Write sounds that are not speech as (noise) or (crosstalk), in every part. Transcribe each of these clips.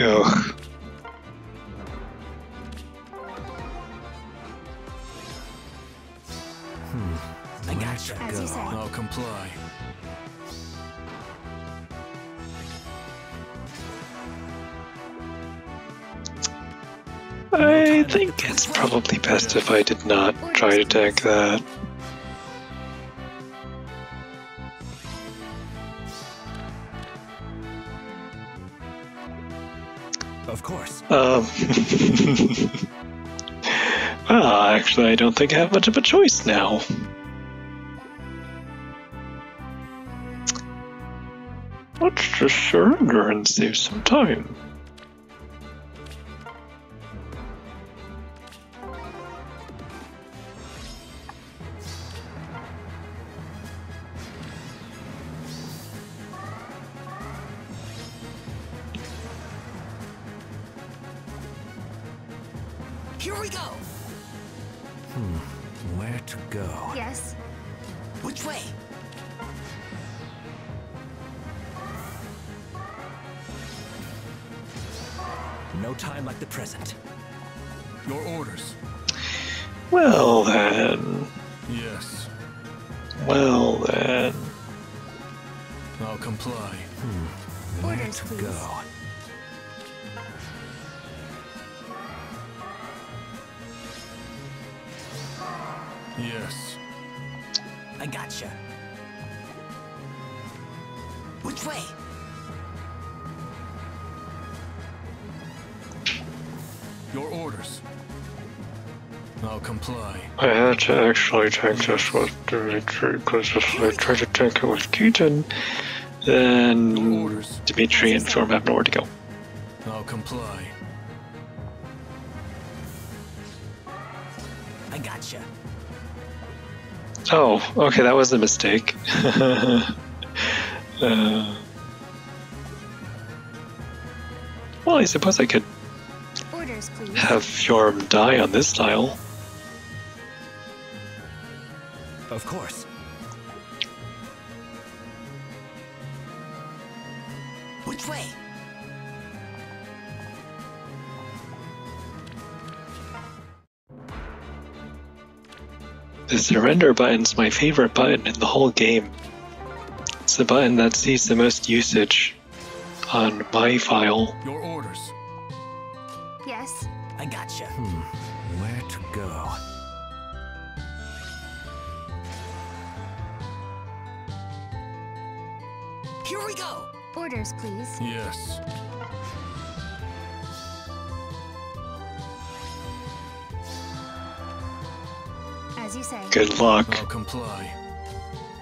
Ugh. Hmm. I gotcha. As you say. I'll comply. I think it's probably best if I did not try to tank that. Um. (laughs) well, actually, I don't think I have much of a choice now. Let's just surrender and save some time. Well then. Yes. Well then. I'll comply. Where Orders, to please. go? I had to actually tank this with Dimitri because if I tried to tank it with Keaton, then Dimitri and Storm have nowhere to go. I'll comply. I gotcha. Oh, okay, that was a mistake. (laughs) uh, well, I suppose I could Orders, have Fjorm die on this tile. Of course. Which way? The surrender button's my favorite button in the whole game. It's the button that sees the most usage on my file. Your orders. Yes. I gotcha. Hmm. Where to go? Here we go. Orders, please. Yes. As you say. Good luck. I'll comply.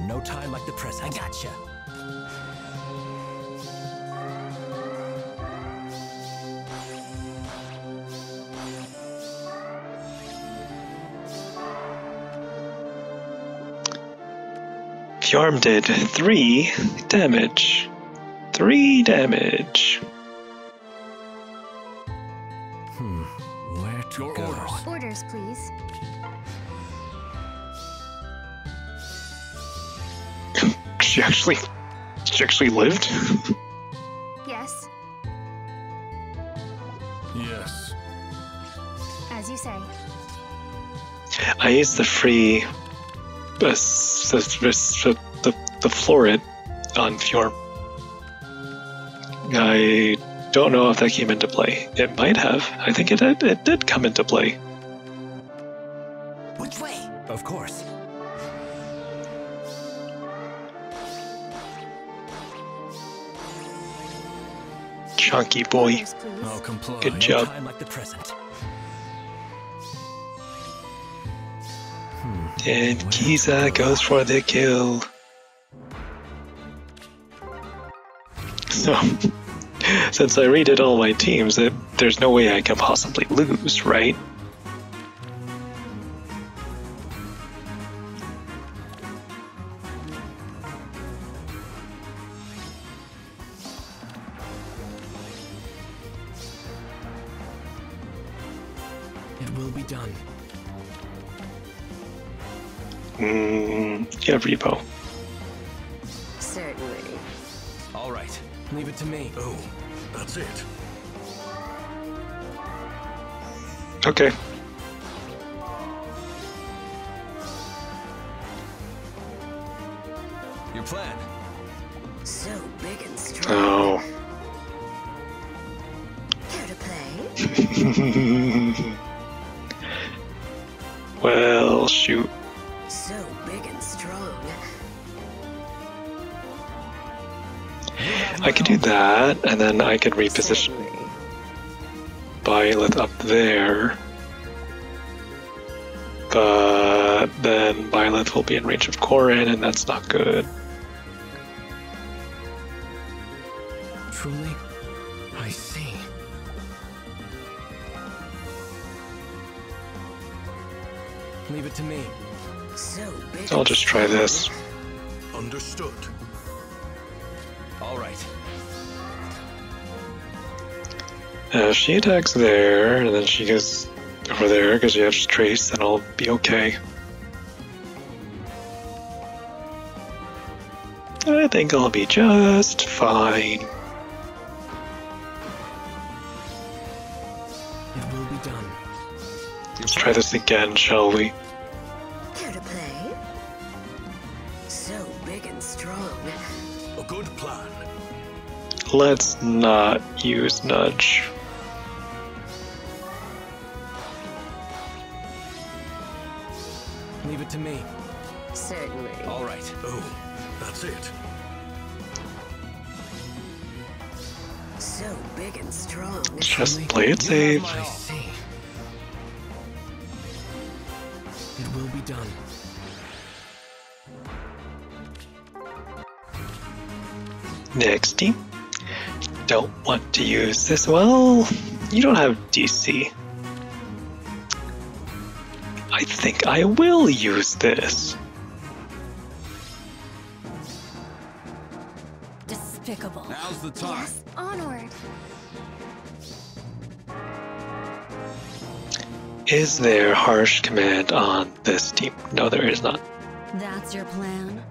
No time like the present. I gotcha. Fjorm did three damage. Three damage. Where to Your go? orders. Orders, please. (laughs) She actually, she actually lived. Yes. Yes. As you say. I used the free, uh, s- s- s- the the, the florid on Fjorm. I don't know if that came into play. It might have. I think it did, it did come into play. Which way? Of course. Chunky boy. Orders, please. I'll comply. Good job. time like And Kiza goes for the kill. So, (laughs) since I redid all my teams, it, there's no way I can possibly lose, right? It will be done. Mm, yeah, repo. Certainly. All right, leave it to me. Oh, that's it. Okay. Your plan. I could do that, and then I could reposition Certainly. Violet up there. But then Violet will be in range of Corrin, and that's not good. Truly? I see. Leave it to me. So big. I'll just try this. Understood. All right. Uh, if she attacks there, and then she goes over there because she has Trace, then I'll be okay. I think I'll be just fine. It will be done. Let's try this again, shall we? Let's not use Nudge. Leave it to me. Certainly. All right. Oh, that's it. So big and strong. Just play it safe. Eh? I see. It will be done. Next team. Don't want to use this. Well, you don't have DC. I think I will use this. Despicable. Now's the time. Yes, onward. Is there harsh command on this team? No, there is not. That's your plan.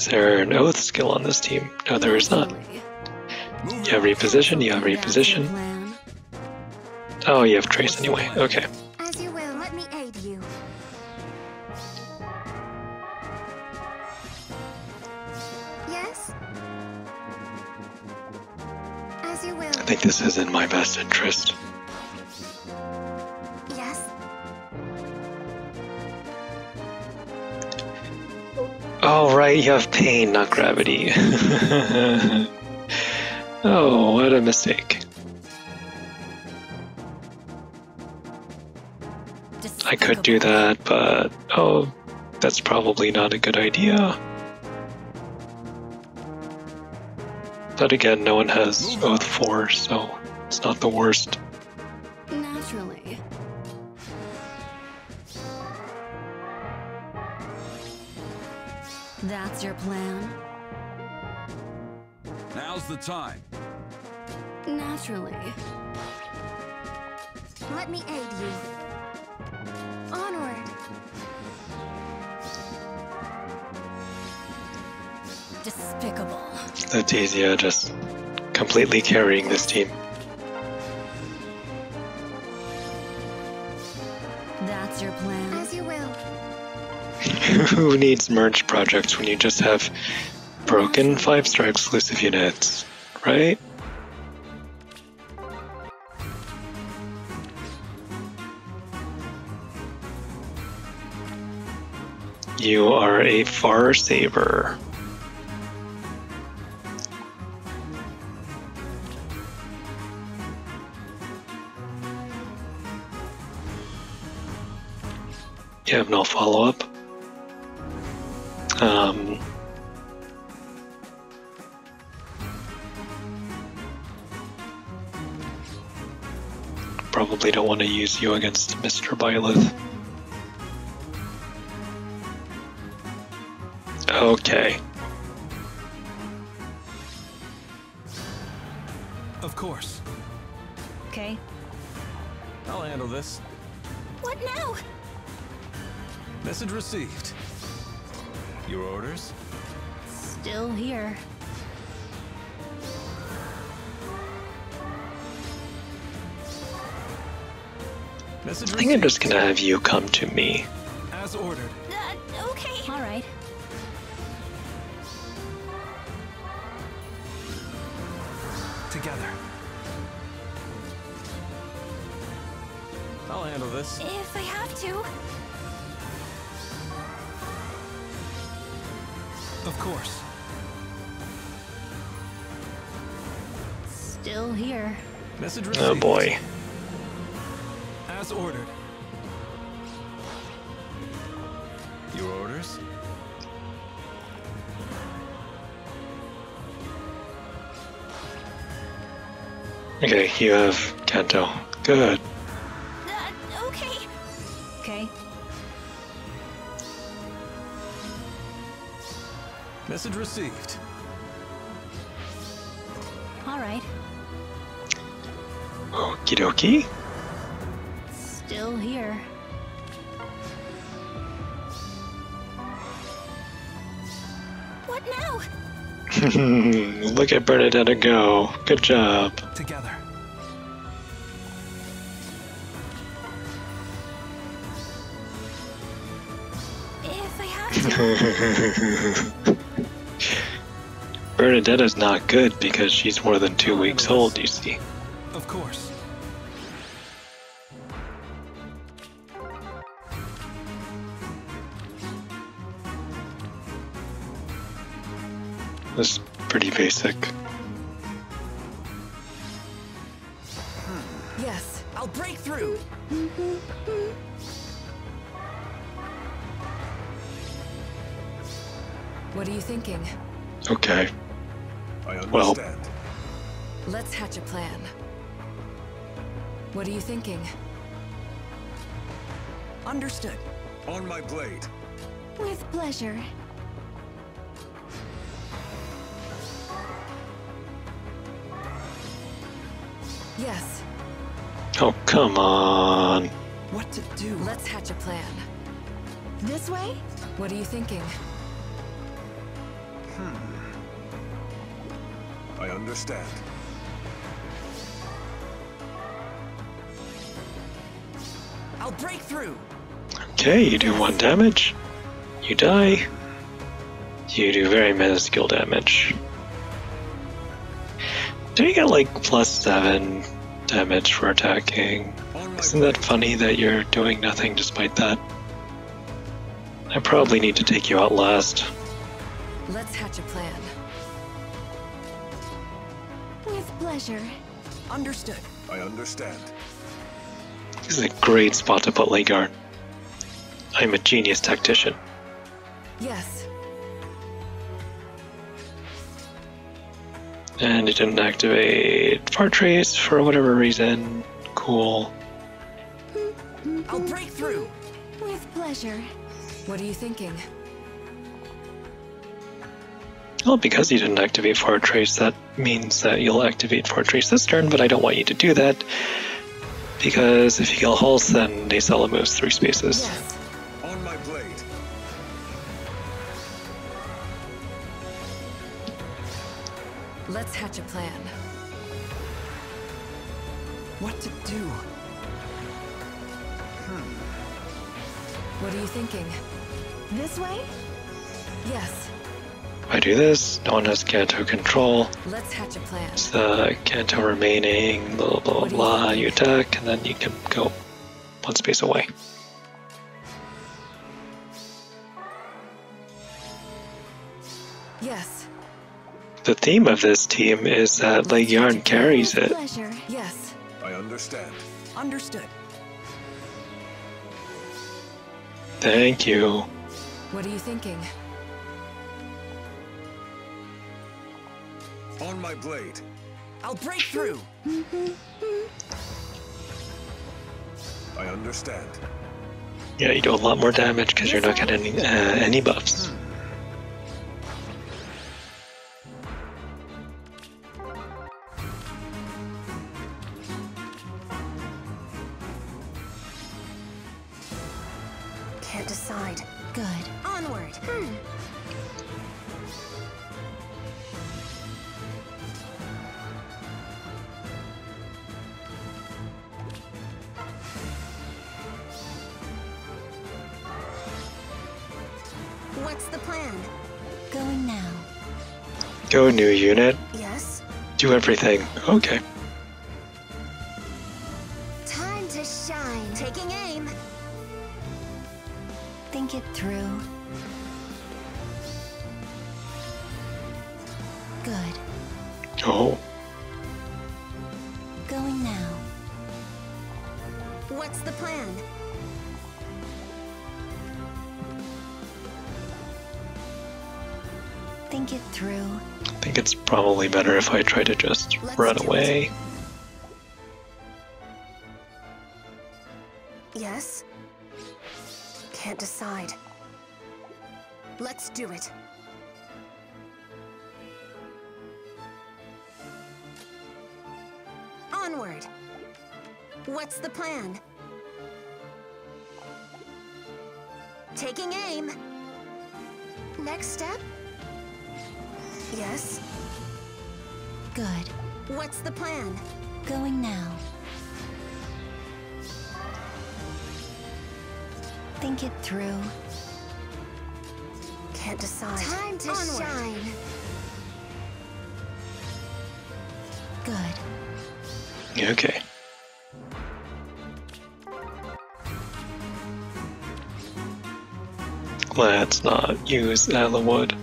Is there an oath skill on this team? No, there is not. You have it. reposition, you have reposition. Oh, you have trace anyway. Okay. As you will, let me aid you. Yes? As you will. I think this is in my best interest. Oh, right, you have pain, not gravity. (laughs) oh, what a mistake. I could do that, but oh, that's probably not a good idea. But again, no one has Oath 4, so it's not the worst. Naturally. That's your plan? Now's the time. Naturally. Let me aid you. Onward. Despicable. Letizia just completely carrying this team. That's your plan? As you will. (laughs) Who needs merge projects when you just have broken 5 star exclusive units, right? You are a far saver. You have no follow up. Um, probably don't want to use you against Mr. Byleth. Okay. Of course. Okay. I'll handle this. What now? Message received. Your orders? Still here. Message I think I'm just gonna have you come to me. As ordered. Uh, okay. All right. Together. I'll handle this. If I have to. Course. Still here. Message oh, received. Oh boy. As ordered. Your orders? Okay, you have Canto. Good. Message received. All right. Okie dokie. Still here. What now? (laughs) Look at Bernadetta go. Good job. Together. If I have to. (laughs) Bernadetta's not good because she's more than two weeks old, you see. Of course. That's pretty basic. Yes, I'll break through. What are you thinking? Okay. I Well- understand. Let's hatch a plan. What are you thinking? Understood. On my blade. With pleasure. Yes, Oh, come on. What to do? let's hatch a plan. This way? What are you thinking? I understand. I'll break through. Okay, you do one damage. You die. You do very minuscule damage. Do you get like plus seven damage for attacking? Isn't that funny that you're doing nothing despite that? I probably need to take you out last. Let's hatch a plan. With pleasure. Understood. I understand. This is a great spot to put Legard. I'm a genius tactician. Yes, And it didn't activate Far Trace for whatever reason. Cool. I'll break through. With pleasure. What are you thinking? Well, because you didn't activate Far Trace, that means that you'll activate Fortress this turn, but I don't want you to do that. Because if you kill Hulse, then Nacella moves three spaces. Yes, On my blade. let's hatch a plan. What to do? Hmm. What are you thinking? This way? Yes, If I do this, no one has Canto control. let's hatch a plan. It's the Canto remaining, blah blah blah blah. You attack, and then you can go one space away. Yes, The theme of this team is that Laegjarn carries it. pleasure. yes, I understand. understood. Thank you. What are you thinking? On my blade. I'll break through. I understand. Yeah, you do a lot more damage because you're not getting any, uh, any buffs. What's the plan? Going now. Go new unit. Yes? Do everything. Okay. Think it through. I think it's probably better if I try to just Let's run do it. away. Yes? Can't decide. Let's do it. Onward. What's the plan? Taking aim. Next step? Yes. Good. What's the plan? Going now. Think it through. Can't decide. Time to Onward. shine. Good. Okay. Let's not use Allowood.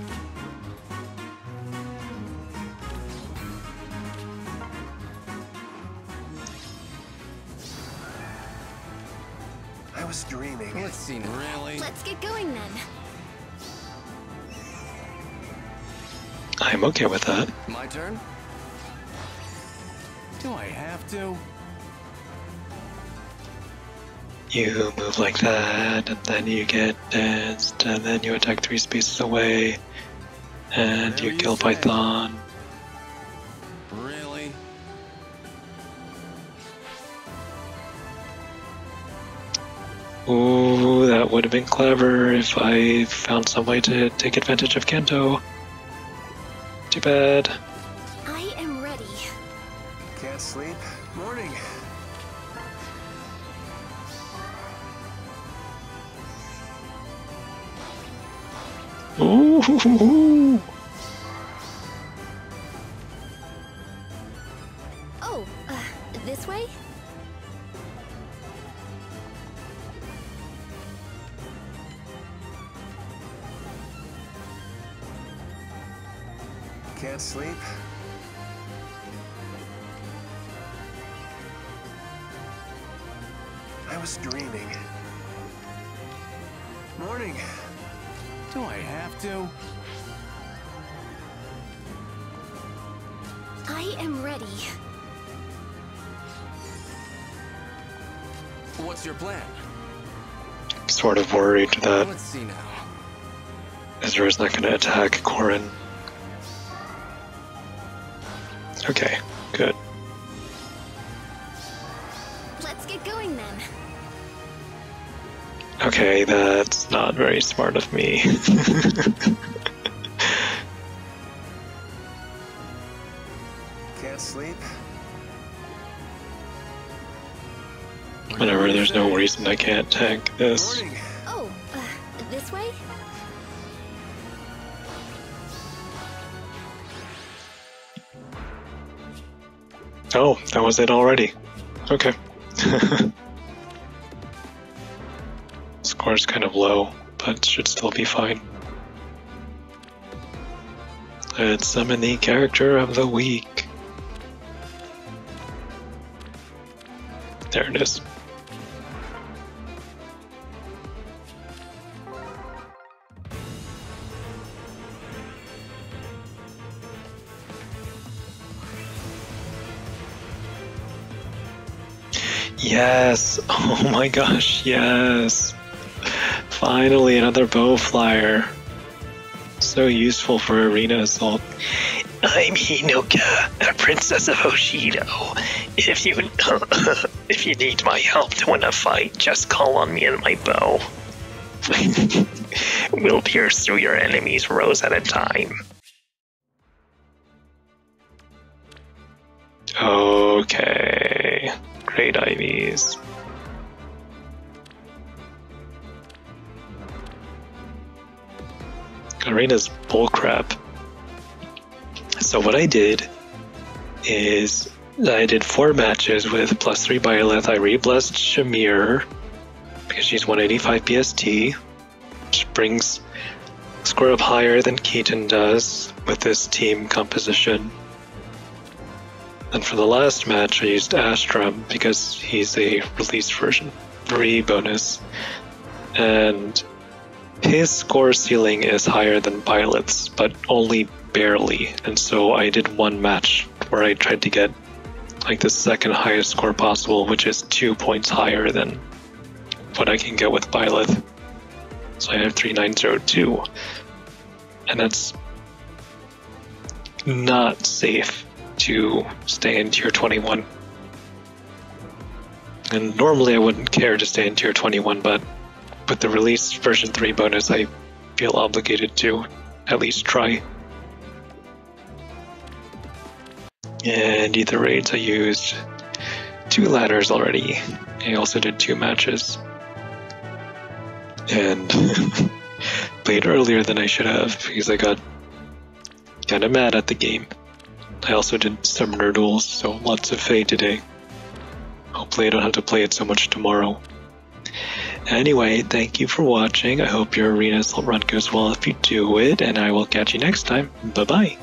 Okay with that. My turn? Do I have to? You move like that, and then you get danced, and then you attack three spaces away, and Whatever you you kill say. Python. Really? Ooh, that would have been clever if I found some way to take advantage of Canto. Too bad. I am ready. Can't sleep. Morning. Ooh. What's your plan? Sort of worried that Let's see now. Ezra's not going to attack Corrin. Okay, good. Let's get going then. Okay, that's not very smart of me. (laughs) Can't sleep. Whatever, there's no reason I can't tank this. Oh, uh, this way? Oh, that was it already. Okay. (laughs) Score's kind of low, but should still be fine. Let's summon the character of the week. There it is. Yes! (laughs) Oh my gosh, yes! Finally, another bow flyer. So useful for arena assault. I'm Hinoka, a princess of Hoshido. If you (coughs) if you need my help to win a fight, just call on me and my bow. (laughs) we'll pierce through your enemies rows at a time. Okay. Great IVs. arena's bullcrap. So what I did is I did four matches with plus three Byleth. I reblessed Shamir because she's 185 PST, which brings score up higher than Keaton does with this team composition. And for the last match, I used Astram because he's a release version 3 bonus. And his score ceiling is higher than Byleth's, but only barely. And so I did one match where I tried to get like the second highest score possible, which is two points higher than what I can get with Byleth. So I have 3902. And that's not safe to stay in tier 21. And normally I wouldn't care to stay in tier 21, but with the release version 3 bonus, I feel obligated to at least try. And Aether Raids, I used two ladders already. I also did two matches. And (laughs) played earlier than I should have because I got kind of mad at the game. I also did Summoner Duels, so lots of Fae today. Hopefully I don't have to play it so much tomorrow. Anyway, thank you for watching. I hope your arena run goes well if you do it, and I will catch you next time. Bye bye.